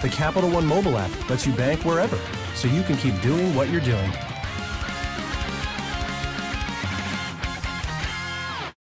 The Capital One mobile app lets you bank wherever, so you can keep doing what you're doing.